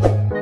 Bye.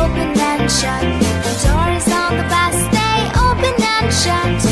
Open and shut. The door is on the bus. day. open and shut.